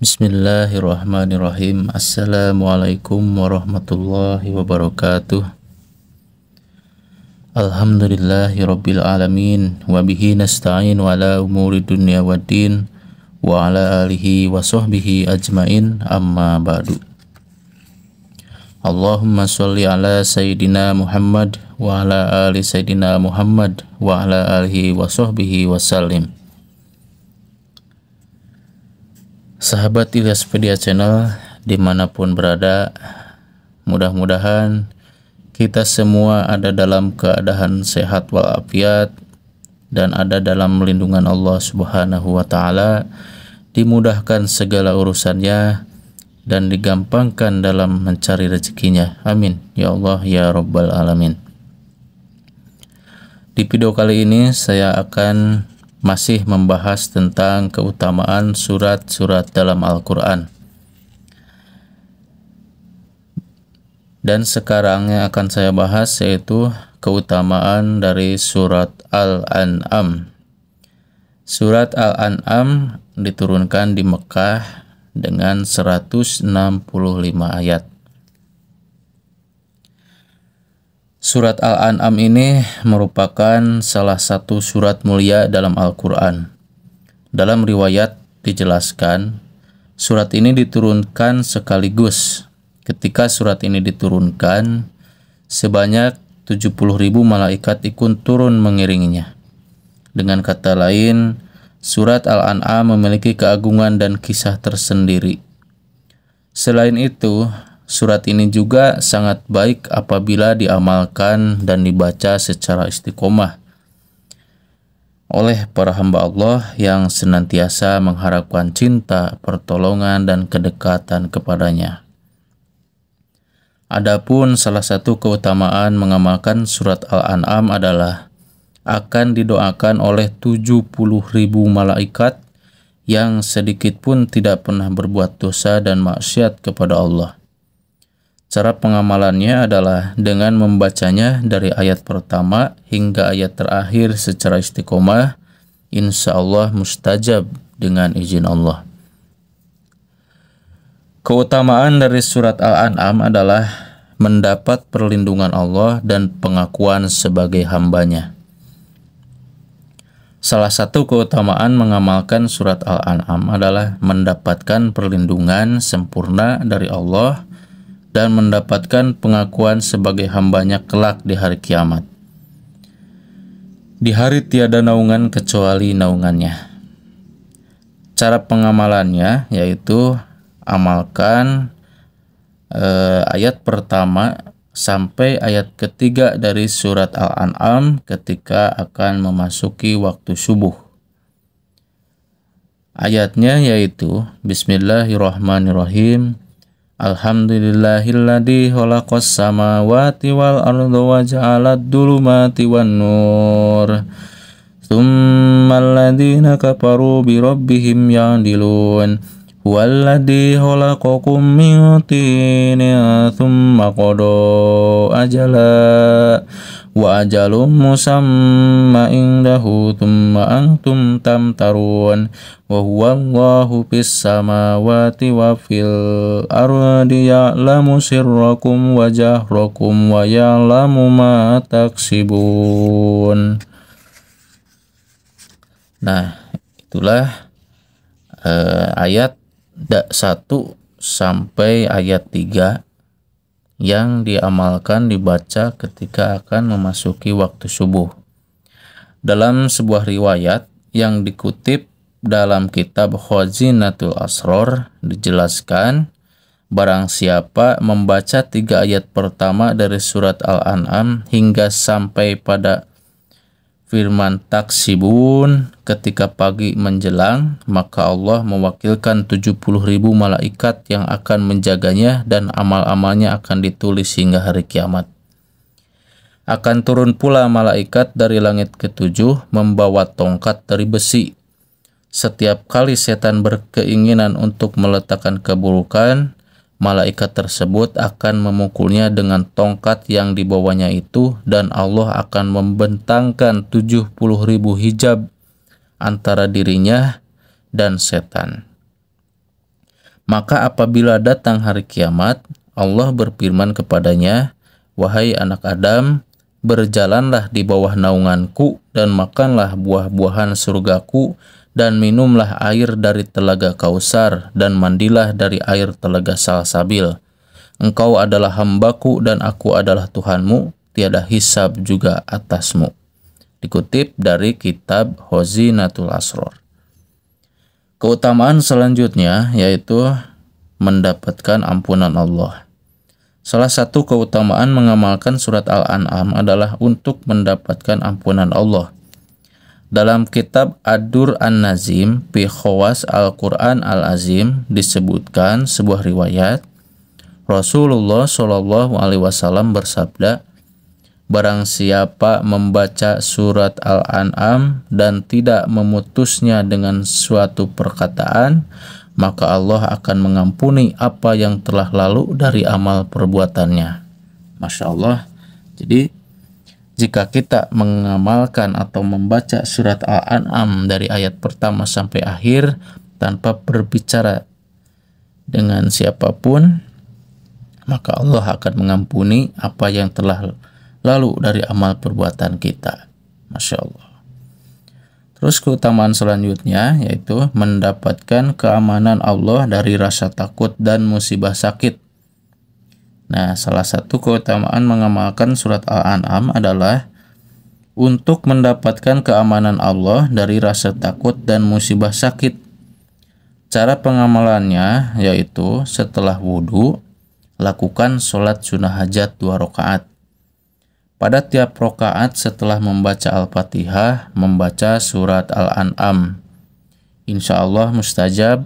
Bismillahirrahmanirrahim. Assalamualaikum warahmatullahi wabarakatuh. Alhamdulillahi rabbil alamin. Wabihi nasta'in wa ala umuri dunia wa din Wa ala alihi wa sahbihi ajmain. Amma ba'du. Allahumma salli ala Sayyidina Muhammad wa ala ali Sayyidina Muhammad wa ala alihi wa sahbihi wa sallim Sahabat Ilyaspekdia Channel di mana pun berada, mudah-mudahan kita semua ada dalam keadaan sehat walafiat dan ada dalam melindungan Allah Subhanahu wa taala, dimudahkan segala urusannya dan digampangkan dalam mencari rezekinya. Amin. Ya Allah ya Rabbal alamin. Di video kali ini saya akan masih membahas tentang keutamaan surat-surat dalam Al-Quran. Dan sekarang yang akan saya bahas yaitu keutamaan dari surat Al-An'am. Surat Al-An'am diturunkan di Mekah dengan 165 ayat. Surat Al-An'am ini merupakan salah satu surat mulia dalam Al-Quran. Dalam riwayat dijelaskan, surat ini diturunkan sekaligus. Ketika surat ini diturunkan, sebanyak 70 ribu malaikat ikut turun mengiringinya. Dengan kata lain, surat Al-An'am memiliki keagungan dan kisah tersendiri. Selain itu, Surat ini juga sangat baik apabila diamalkan dan dibaca secara istiqomah oleh para hamba Allah yang senantiasa mengharapkan cinta, pertolongan, dan kedekatan kepadanya. Adapun salah satu keutamaan mengamalkan surat Al-An'am adalah akan didoakan oleh 70 ribu malaikat yang sedikit pun tidak pernah berbuat dosa dan maksiat kepada Allah. Cara pengamalannya adalah dengan membacanya dari ayat pertama hingga ayat terakhir secara istiqomah, insya Allah mustajab dengan izin Allah. Keutamaan dari surat Al-An'am adalah mendapat perlindungan Allah dan pengakuan sebagai hambanya. Salah satu keutamaan mengamalkan surat Al-An'am adalah mendapatkan perlindungan sempurna dari Allah dan mendapatkan pengakuan sebagai hambanya kelak di hari kiamat. Di hari tiada naungan kecuali naungannya. Cara pengamalannya yaitu amalkan eh, ayat pertama sampai ayat ketiga dari surat Al-An'am ketika akan memasuki waktu subuh. Ayatnya yaitu Bismillahirrahmanirrahim Alhamdulillahilladzi khalaqas samawati wal arda wa ja'alad dhulumati wan nur. Tsummal ladzina kafaru bi rabbihim ya'dilun. Huwallazi khalaqakum min tinin tsumma qada ajala wa ajalum musamma indahu thumma antum tamtarun. Wa huwa Allahu fis samawati wa fil ardi ya'lamu sirrakum wa jahrakum wa ya'lamu ma taksibun. Nah, itulah uh, ayat 1 sampai ayat 3 yang diamalkan dibaca ketika akan memasuki waktu subuh. Dalam sebuah riwayat yang dikutip dalam kitab Khazinatul Asror dijelaskan barang siapa membaca tiga ayat pertama dari surat Al-An'am hingga sampai pada firman taksibun ketika pagi menjelang maka Allah mewakilkan 70 ribu malaikat yang akan menjaganya dan amal-amalnya akan ditulis hingga hari kiamat. Akan turun pula malaikat dari langit ketujuh membawa tongkat dari besi. Setiap kali setan berkeinginan untuk meletakkan keburukan malaikat tersebut akan memukulnya dengan tongkat yang dibawanya itu dan Allah akan membentangkan 70 ribu hijab antara dirinya dan setan. Maka apabila datang hari kiamat, Allah berfirman kepadanya, Wahai anak Adam, berjalanlah di bawah naunganku dan makanlah buah-buahan surgaku dan minumlah air dari telaga kausar dan mandilah dari air telaga salsabil. Engkau adalah hambaku dan aku adalah Tuhanmu, tiada hisab juga atasmu. Dikutip dari kitab Hozinatul Asror. Keutamaan selanjutnya yaitu mendapatkan ampunan Allah. Salah satu keutamaan mengamalkan surat Al-An'am adalah untuk mendapatkan ampunan Allah. Dalam kitab Ad-Dur An-Nazim fi Khawas Al-Quran Al-Azim disebutkan sebuah riwayat Rasulullah Shallallahu alaihi wasallam bersabda, Barang siapa membaca surat Al-An'am dan tidak memutusnya dengan suatu perkataan, maka Allah akan mengampuni apa yang telah lalu dari amal perbuatannya. Masya Allah. Jadi, jika kita mengamalkan atau membaca surat Al-An'am dari ayat pertama sampai akhir tanpa berbicara dengan siapa pun, maka Allah akan mengampuni apa yang telah lalu dari amal perbuatan kita. Masya Allah. Terus keutamaan selanjutnya yaitu mendapatkan keamanan Allah dari rasa takut dan musibah sakit. Nah, salah satu keutamaan mengamalkan surat Al-An'am adalah untuk mendapatkan keamanan Allah dari rasa takut dan musibah sakit. Cara pengamalannya yaitu setelah wudhu, lakukan sholat sunnah hajat dua rakaat. Pada tiap rokaat setelah membaca Al-Fatihah, membaca surat Al-An'am. Insya Allah mustajab.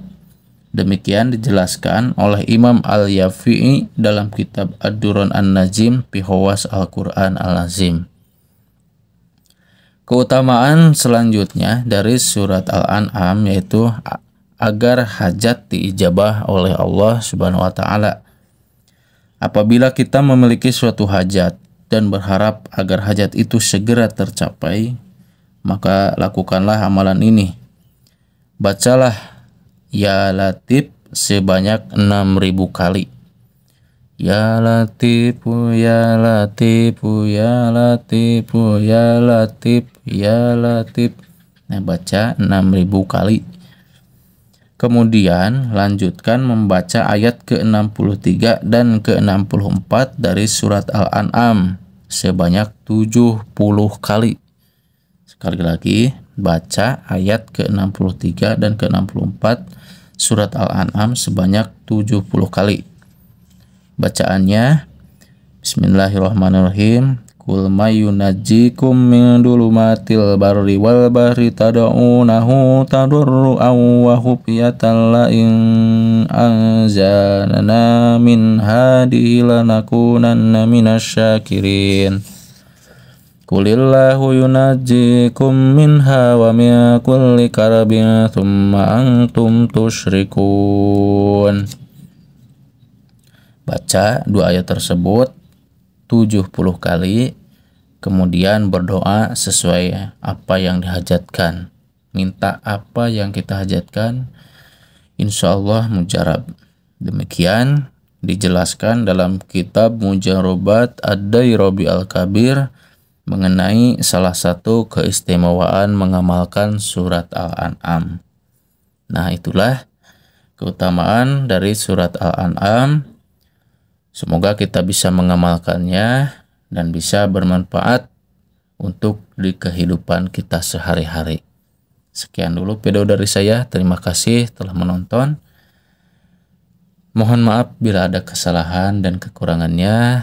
Demikian dijelaskan oleh Imam Al-Yafi'i dalam kitab Ad-Duran An-Najim Pihawas Al-Quran Al-Azim. Keutamaan selanjutnya dari surat Al-An'am yaitu agar hajat diijabah oleh Allah Subhanahu wa taala. Apabila kita memiliki suatu hajat, dan berharap agar hajat itu segera tercapai, maka lakukanlah amalan ini. Bacalah Ya Latif sebanyak 6000 kali. Ya Latifu, Ya Latifu, Ya Latifu, Ya Latif, Ya Latif. Nah, baca 6000 kali. Kemudian lanjutkan membaca ayat ke-63 dan ke-64 dari surat Al-An'am sebanyak 70 kali. Sekali lagi, baca ayat ke-63 dan ke-64 surat Al-An'am sebanyak 70 kali. Bacaannya Bismillahirrahmanirrahim. Kul mayunajjikum min dulumatil barri wal bahri tad'unahu tadurru'an wa khufyatan la in anzalna min hadihi lanakunanna minasyakirin Kulillahu yunajjikum minha wa min kulli karabin thumma antum tusyrikun. Baca dua ayat tersebut 70 kali kemudian berdoa sesuai apa yang dihajatkan. Minta apa yang kita hajatkan? Insya Allah mujarab. Demikian dijelaskan dalam kitab Mujarobat Ad-Dairabi Al-Kabir mengenai salah satu keistimewaan mengamalkan surat Al-An'am. Nah, itulah keutamaan dari surat Al-An'am Semoga kita bisa mengamalkannya dan bisa bermanfaat untuk di kehidupan kita sehari-hari. Sekian dulu video dari saya. Terima kasih telah menonton. Mohon maaf bila ada kesalahan dan kekurangannya.